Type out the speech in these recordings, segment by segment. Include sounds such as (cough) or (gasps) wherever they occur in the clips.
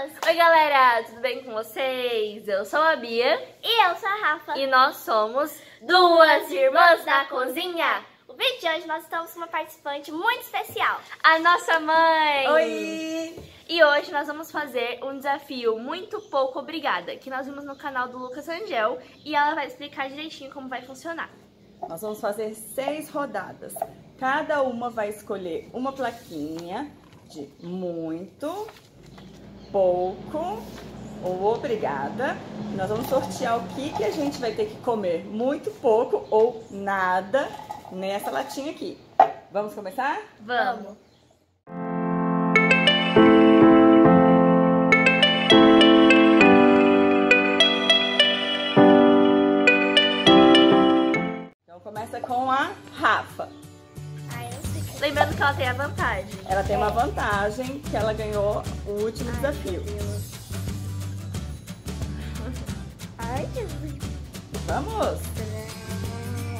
duas. Oi, galera, tudo bem com vocês? Eu sou a Bia E eu sou a Rafa. e nós somos Duas Irmãs da Cozinha, O vídeo de hoje nós estamos com uma participante muito especial. a nossa mãe. Oi! E hoje nós vamos fazer um desafio muito pouco obrigada, que nós vimos no canal do Lucas Angel e ela vai explicar direitinho como vai funcionar. Nós vamos fazer seis rodadas. Cada uma vai escolher uma plaquinha de muito, pouco ou obrigada. Nós vamos sortear o que, que a gente vai ter que comer muito pouco ou nada nessa latinha aqui. Vamos começar? Vamos. Então começa com a Rafa. Lembrando que ela tem a vantagem. Ela tem uma vantagem que ela ganhou o último desafio. Ai, Jesus. Vamos!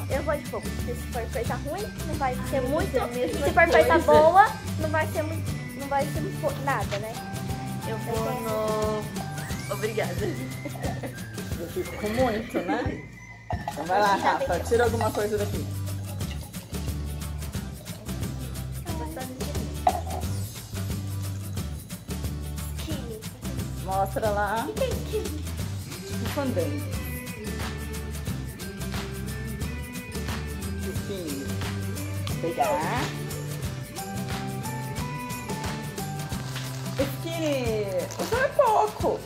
Eu vou de pouco, porque se for coisa ruim, não vai ser muito. é Se for coisa coisa. boa, não vai ser muito. Não vai ser muito, nada, né? Eu vou no... Obrigada. (laughs) Eu fico com muito, né? Então (laughs) vai lá, Rafa, tira alguma coisa daqui. Mostra lá. O é fandango. Espinho. Pegar. Skinny. Isso é pouco.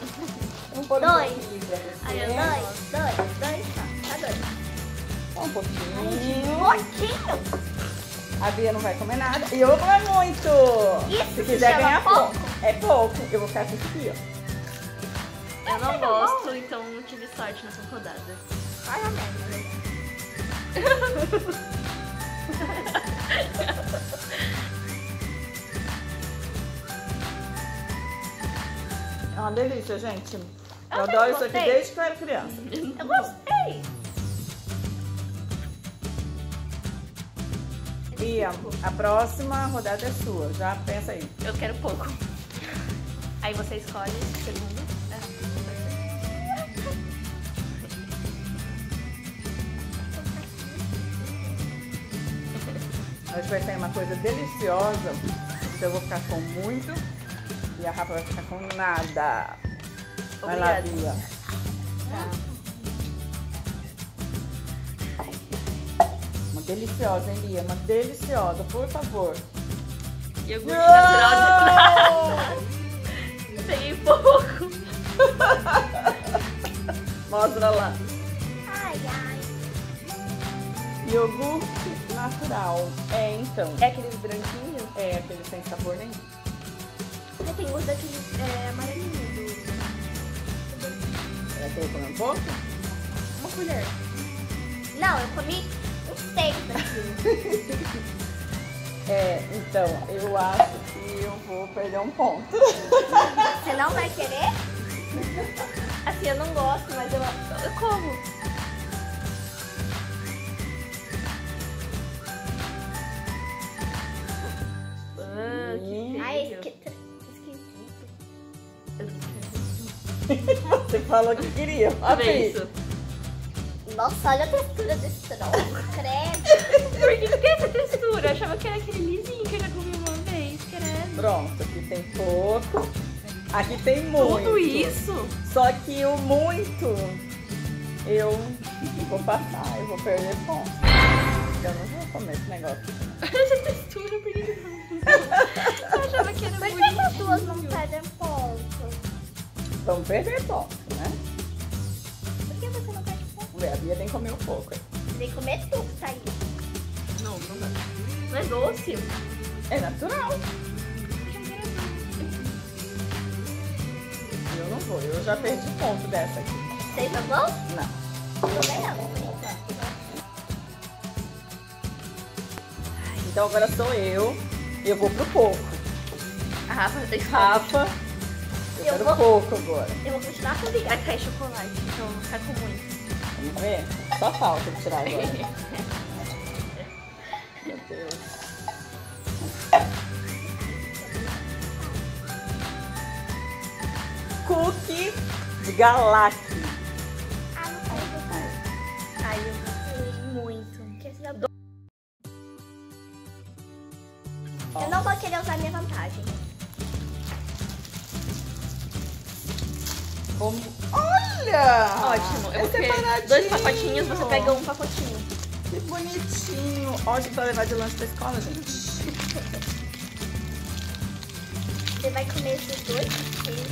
Um pouquinho Dois. aqui. Ai, eu Dois, dois, dois, tá. Tá dois. Só um pouquinho. Pouquinho. A Bia não vai comer nada. E eu vou comer muito. Isso Se se quiser ganhar pouco? pouco. É pouco. Eu vou ficar com isso aqui, ó. Eu não gosto, então não tive sorte nessa rodada. Olha a né? É uma delícia, gente. Eu, Eu adoro isso aqui desde que eu era criança. (laughs) Eu gostei. Bia, a próxima rodada é sua. Já pensa aí. Eu quero pouco. Aí você escolhe segundo. Hoje vai sair uma coisa deliciosa. Então eu vou ficar com muito. E a Rafa vai ficar com nada. Vai lá, Obrigada. Bia. Uma deliciosa, hein, Bia? Uma deliciosa, por favor. Iogurte natural de Eu peguei pouco. Mostra lá. Ai, ai. Iogurte natural. É, então. É aqueles branquinhos? É aquele sem sabor nenhum. Eu tenho gosto daquele é, amarelinho do... Vai querer comer um pouco? Uma colher. Não, eu comi um seis daquilo. (laughs) É, então, eu acho que eu vou perder um ponto. (laughs) Você não vai querer? Assim, eu não gosto, mas eu, eu como. Falou que queria. Eu ver Abi. isso. Nossa, olha a textura desse tronco. Credo. Por que, que é essa textura? Eu achava que era aquele lisinho que eu já comi uma vez, credo. Pronto, aqui tem pouco. Aqui tem muito. Tudo isso? Só que o muito eu vou passar, eu vou perder ponto. Eu não vou comer esse negócio. (laughs) Essa textura, por que não? Eu achava que era Por que, as duas não perdem ponto? Vamos perder ponto, ver, a Bia tem que comer um pouco. tem que comer tudo, tá aí. Não, não dá. Não é doce? É natural. Eu não vou, eu já perdi ponto dessa aqui. Você? Não. Também não. Então agora sou eu. Eu vou pro pouco. A Rafa tem Rafa, eu, Eu quero vou- pouco agora. Eu vou continuar com Vai bigar. cair chocolate, então não ficar com muito. Vamos ver? Só falta tirar agora. (laughs) Meu Deus. cookie de Galac. Ah, não. Ai, eu gostei muito. Porque Eu não vou querer usar minha vantagem. Vamos... Olha! Ótimo. Eu é separadinho. dois pacotinhos, você pega um pacotinho. Que bonitinho. Ótimo pra levar de lanche pra escola, gente. Você vai comer esses dois,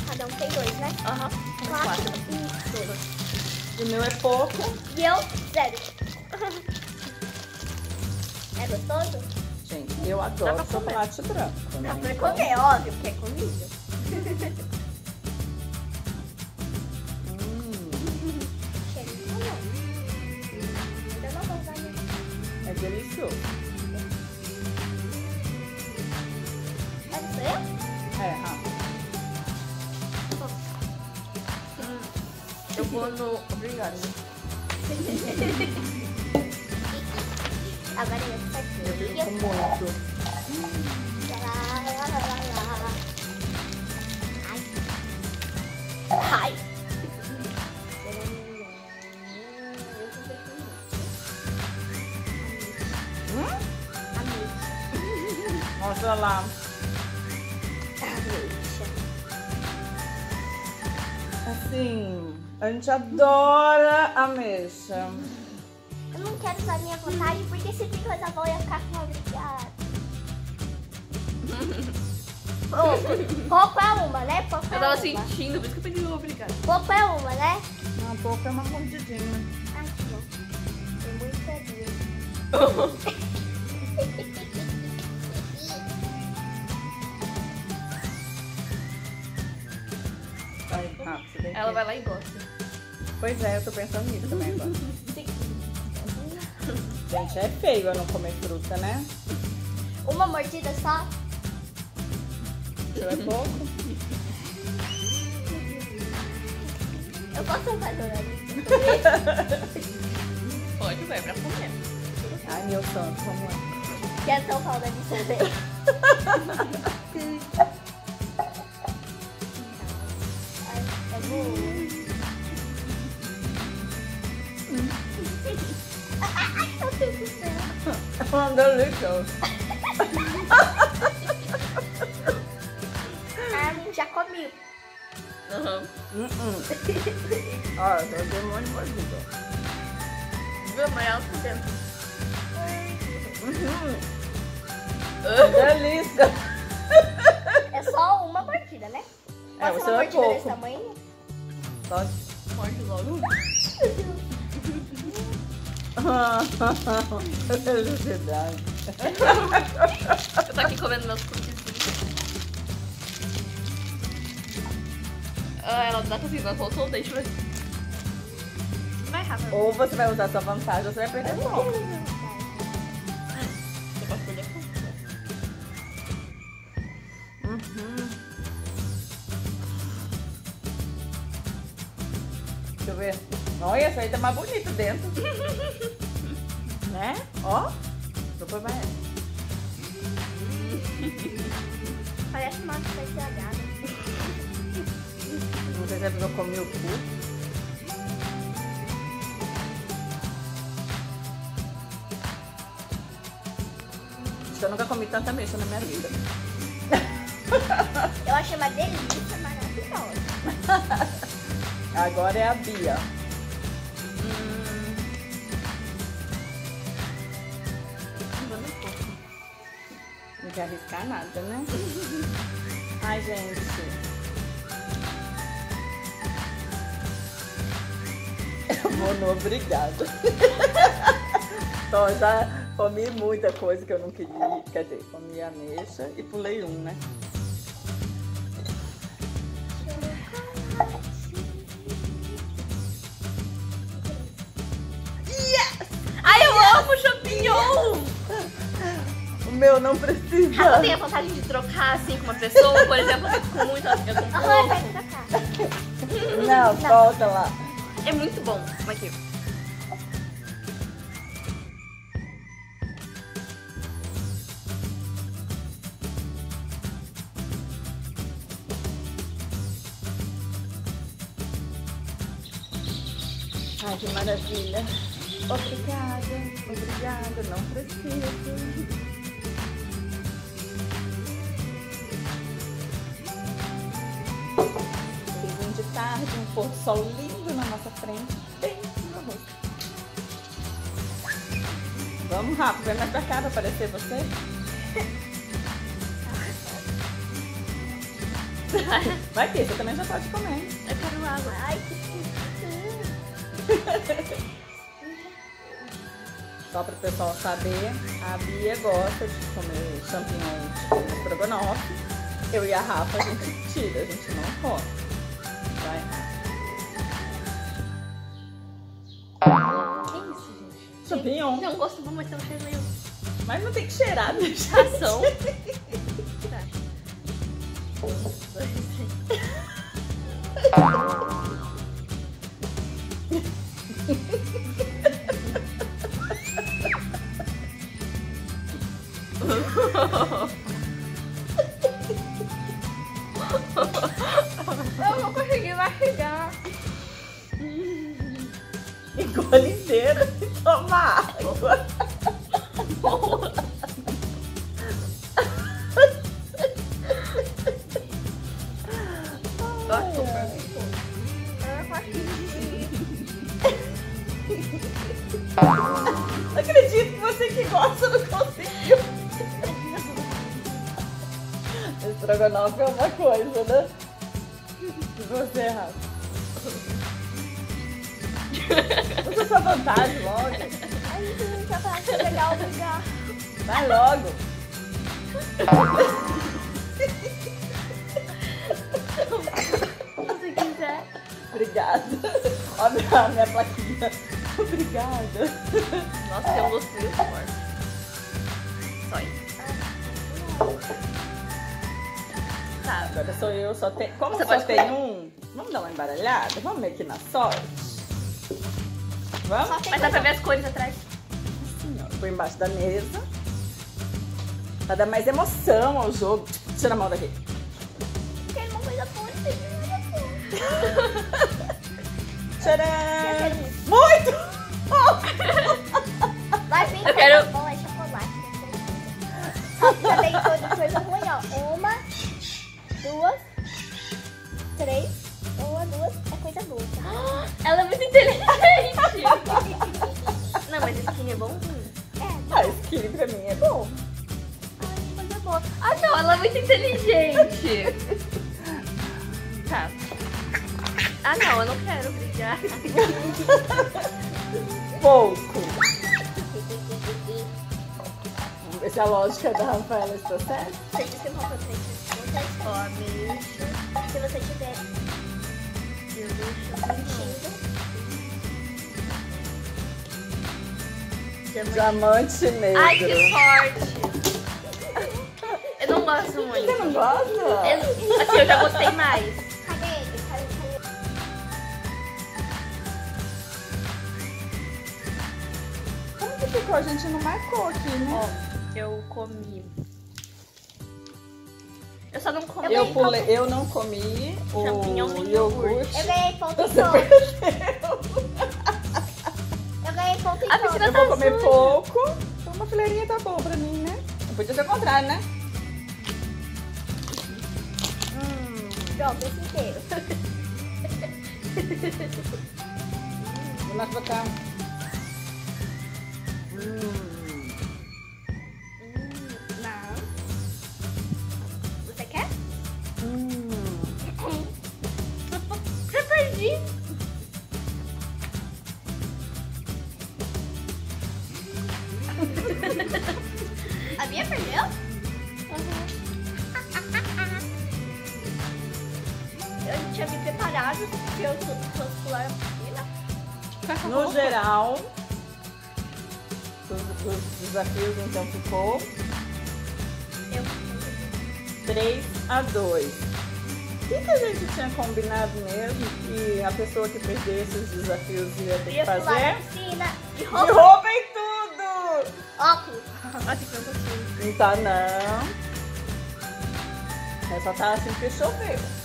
cada um tem dois, né? Aham. Quatro. Quatro. Isso. O meu é pouco. E eu, zero. (laughs) É gostoso? Gente, eu adoro chocolate branco. né? Dá pra comer, óbvio, porque é comida. (laughs) é delicioso. Pode ser? É, Rafa. Eu vou no. Obrigada. Agora eu Eu saquei. fico muito. Lá, lá. Assim, a gente adora ameixa. Eu não quero usar minha vantagem porque se tem coisa boa eu ia ficar com obrigada. Ô, (laughs) Pouco é uma, né? Pouco é Eu tava uma. sentindo, por isso que eu pedi obrigada. Pouco é uma, né? Uma pouco é uma mordidinha. Ai, que bom. Tem muito sabia. (laughs) Ela vai lá e gosta. Pois é, eu tô pensando nisso também agora. Gente, é feio eu não comer fruta, né? Uma mordida só? Isso é pouco. Eu posso fazer nariz? (laughs) Pode, vai pra comer. Ai, meu santo, vamos lá. Quero tão falando nariz também. Mandou legal. Ah, já comi. Aham. Hum, hum. Ó, eu dei um monte de mordida. Viu? Mas ela tá dentro. Uhum. Delícia. É só uma mordida, né? É, Pode o ser seu uma é mordida desse pouco. tamanho? Só... Morde logo. Felicidade. Eu tô aqui comendo meus cookies. Ah, ela tá assim, ela soltou o dente, mas... Vai, Rafa. Ou você vai usar sua vantagem ou você vai perder o foco. Eu ver. Olha, essa aí tá mais bonita dentro. (laughs) né? Ó. Super mais. Parece uma vai agada. Não sei se é porque eu comi o cu. Eu nunca comi tanta ameixa na minha vida. Eu achei uma delícia maravilhosa. (laughs) Agora é a Bia. Hum. Um. Não quer arriscar nada, né? Ai, gente. Eu vou no obrigado. (laughs) Então, já comi muita coisa que eu não queria. Quer dizer, comi ameixa e pulei um, né? Meu, não precisa. Ah, tem a vontade de trocar assim com uma pessoa, por exemplo, eu fico muito. Eu fico pouco. Não, volta lá. É muito bom. Aqui. É é? Ai, que maravilha. Obrigada, obrigada, não preciso. Tarde, um pôr do sol lindo na nossa frente, bem no rosto. Vamos rápido, vem mais pra cá pra aparecer você. (laughs) Vai ter, você também já pode comer. Eu quero água. Ai, que Só para o pessoal saber, a Bia gosta de comer champignon de estrogonofe. Eu e a Rafa, a gente tira, Champignon. Um gosto bom, mas tem um cheiro meio Mas não tem que cheirar, né, ração. (laughs) Eu não consegui mastigar. Engole inteiro toma água. Não acredito que você que gosta não conseguiu. Estrogonofe é uma coisa, né? Você, Rafa? Usa sua vantagem logo. Legal brigar. Vai logo. Se quiser. Obrigada. Olha a minha, minha plaquinha. Obrigada. Nossa, tem um gosto muito forte. Só isso. Tá. Agora sou eu, só tem. Como Você só pode tem um, vamos dar uma embaralhada? Vamos ver aqui na sorte. Vamos? Mas dá pra ver as cores atrás. Põe embaixo da mesa. Pra dar mais emoção ao jogo. Tira a mão daqui. Quero uma coisa boa, não tem Tcharam! quero Muito! Vai vir Eu coisa quero- boa, é chocolate. Só que já tem coisa, coisa ruim, ó. Uma, duas, três. Uma, duas, é coisa boa. tá? (gasps) Ela é muito inteligente. (laughs) Não, mas esse aqui é bom. É, Ah, skinny pra mim é bom. ai, coisa boa. Ah, não, ela é muito inteligente. Tá. Ah, não, eu não quero brigar. Pouco. Vamos ver se a lógica da Rafaela está certa. Você disse que não três. Não ameixa. Se você tiver Eu deixo mentindo, Diamante negro. Ai, que forte. Eu não gosto Você muito. não gosta? Eu, assim, eu já gostei mais. cadê ele? Cadê, cadê? Como que ficou? A gente não marcou aqui, né? Ó, eu comi. Eu só não comi. Eu, pulei, eu não comi o iogurte. Eu ganhei ponto Você A piscina Eu vou comer suja. pouco. Então uma fileirinha tá bom pra mim, né? Não podia ser o contrário, né? Hum, Pronto, esse inteiro. vou mais botar. Hum. Então ficou Eu 3 a 2. O que, que a gente tinha combinado mesmo? Que a pessoa que perdesse os desafios ia ter que fazer? na piscina De roupa, roupa e tudo! óculos. (laughs) Acho que não consigo. Então não. É só tá assim porque choveu.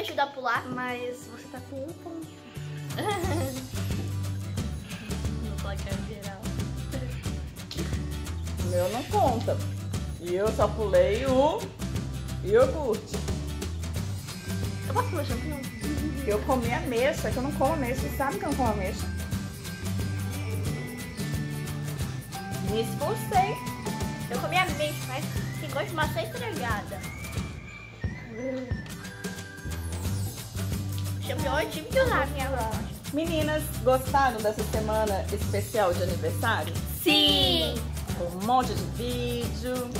ajuda a pular. Mas você tá com um ponto. No placar geral. O meu não conta. E eu só pulei o iogurte. Eu posso pular champignon? Eu comi ameixa, é que eu não como ameixa. Vocês sabem que eu não como ameixa. Me esforcei. Eu comi ameixa, mas que gosto de maçã estragada. Champignon eu tive que usar minha loja. Meninas, gostaram dessa semana especial de aniversário? Sim! Um monte de vídeo.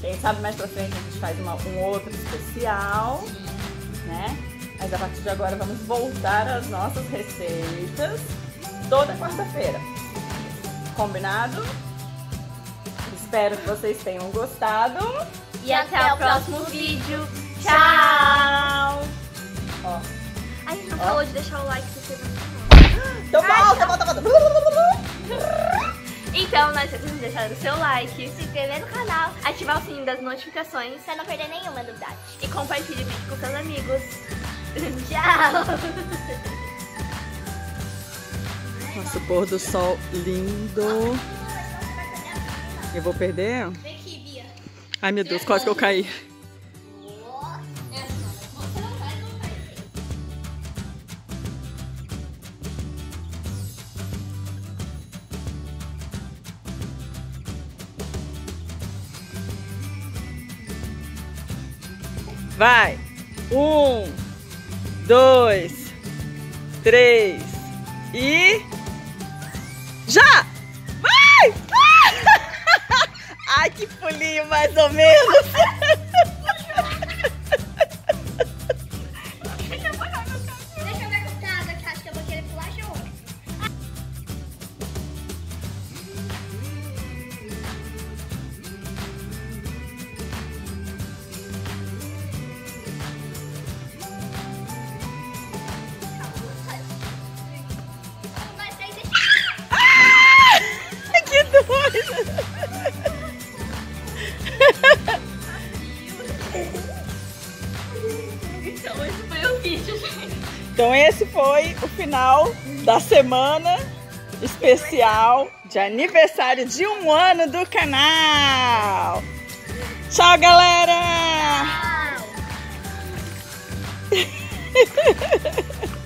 Quem sabe mais pra frente a gente faz uma- um outro especial, né? Mas a partir de agora vamos voltar às nossas receitas toda quarta-feira. Combinado? Espero que vocês tenham gostado. E até o próximo vídeo. Tchau! Não falou de deixar o like se inscrever no canal. então volta, volta, volta. Então, não esqueça de deixar o seu like, Se inscrever no canal ativar o sininho das notificações pra não perder nenhuma novidade. e compartilhe o vídeo com seus amigos. (laughs) Tchau! Nosso pôr do sol lindo. Eu vou perder? Vem aqui, Bia. Ai meu Deus, quase que eu caí. Vai! Um, dois, três e. Já! Vai! (laughs) Ai, que pulinho mais ou menos! Então esse foi o final da semana especial de aniversário de um ano do canal. Tchau, galera! Tchau! (laughs)